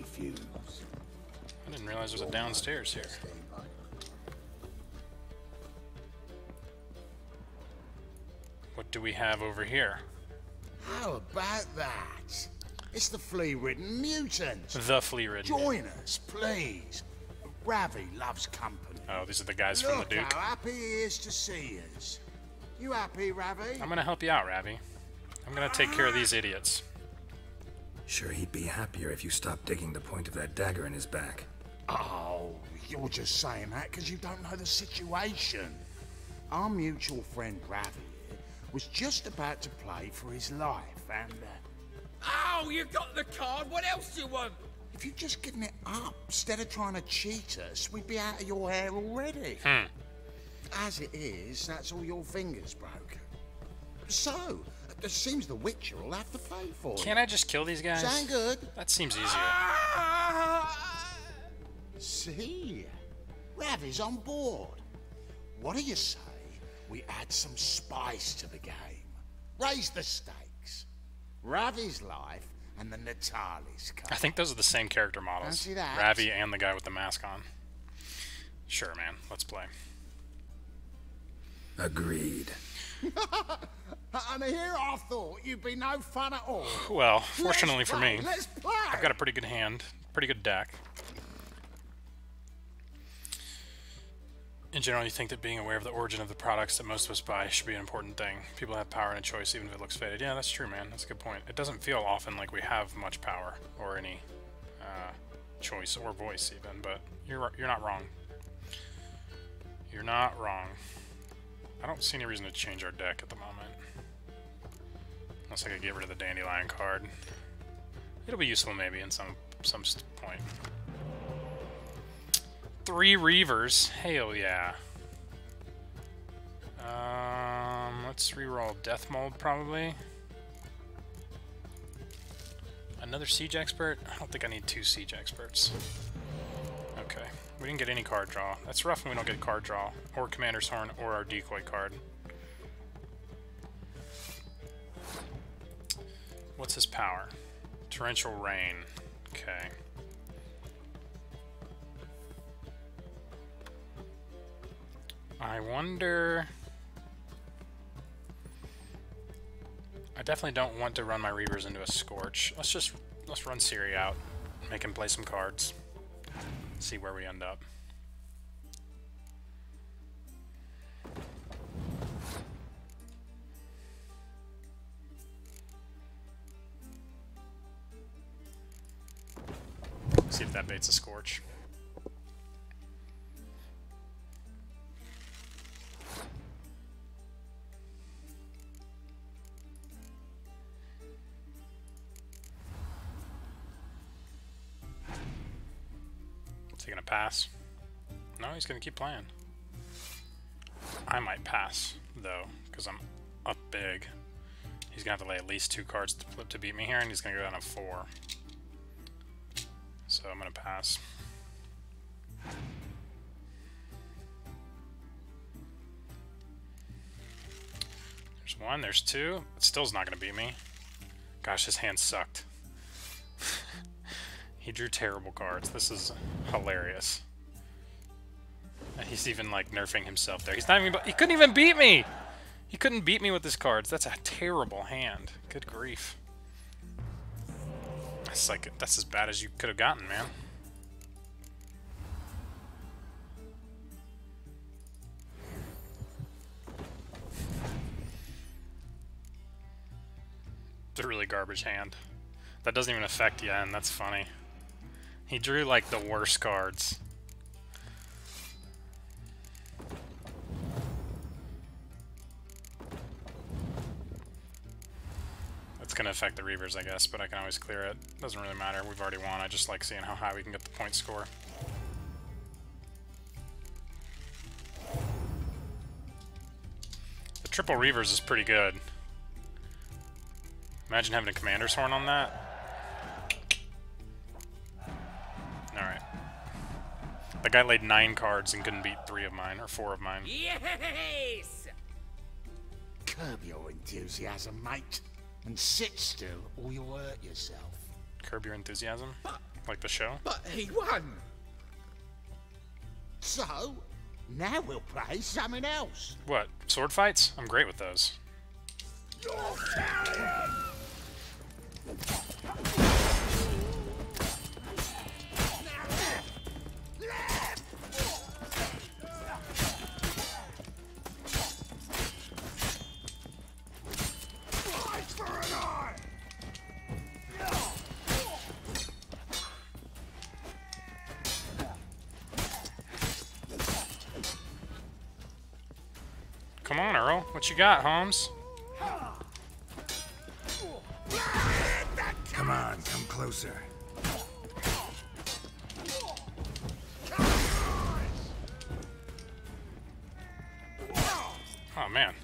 refuse. I didn't realize there's a downstairs here. What do we have over here? How about that? It's the flea-ridden mutants. The flea ridden. Join us, please. Ravvy loves company. Oh, these are the guys Look from the Duke. how happy he is to see us. You happy, Ravvy? I'm gonna help you out, Ravvy. I'm gonna take care of these idiots. Sure, he'd be happier if you stopped digging the point of that dagger in his back. Oh, you're just saying that because you don't know the situation. Our mutual friend Ravvy was just about to play for his life, and uh, Oh, you got the card. What else do you want? if you'd just given it up instead of trying to cheat us, we'd be out of your hair already. Hmm. As it is, that's all your fingers broke. So, it seems the Witcher will have to pay for it. Can't I just kill these guys? Sound good? That seems easier. Ah! See? Ravvy's on board. What do you say we add some spice to the game? Raise the stakes. Ravvy's life and the Natali's I think those are the same character models. Fancy that? Ravvy and the guy with the mask on. Sure, man. Let's play. Agreed. And here I thought you'd be no fun at all. Well, fortunately Let's for play, me. I've got a pretty good hand, pretty good deck. In general, you think that being aware of the origin of the products that most of us buy should be an important thing. People have power and a choice, even if it looks faded. Yeah, that's true, man. That's a good point. It doesn't feel often like we have much power or any uh, choice or voice, even. But you're you're not wrong. You're not wrong. I don't see any reason to change our deck at the moment. Unless I could get rid of the Dandelion card. It'll be useful maybe in some some point. Three Reavers. Hell yeah. Um, let's reroll Dethmold probably. Another Siege Expert? I don't think I need two Siege Experts. Okay. We didn't get any card draw. That's rough when we don't get card draw. Or Commander's Horn or our decoy card. What's his power? Torrential Rain. Okay. I wonder... I definitely don't want to run my Reavers into a Scorch. Let's just... Let's run Ciri out. Make him play some cards. See where we end up. See if that baits a Scorch. He gonna pass? No, he's gonna keep playing. I might pass, though, because I'm up big. He's gonna have to lay at least two cards to, flip to beat me here, and he's gonna go down to four. So I'm gonna pass. There's one, there's two. It still's not gonna beat me. Gosh, his hand sucked. He drew terrible cards. This is hilarious. And he's even like nerfing himself there. He's not even. He couldn't even beat me. He couldn't beat me with his cards. That's a terrible hand. Good grief. That's like that's as bad as you could have gotten, man. It's a really garbage hand. That doesn't even affect Yen, that's funny. He drew like the worst cards. It's gonna affect the Reavers, I guess, but I can always clear it. Doesn't really matter. We've already won. I just like seeing how high we can get the point score. The triple Reavers is pretty good. Imagine having a Commander's Horn on that. The guy laid nine cards and couldn't beat three of mine, or four of mine. Yes! Curb your enthusiasm, mate. And sit still or you'll hurt yourself. Curb your enthusiasm. Like the show? But he won. So, now we'll play something else. What? Sword fights? I'm great with those. Come on, Earl. What you got, Holmes? Come on, come closer. Oh man,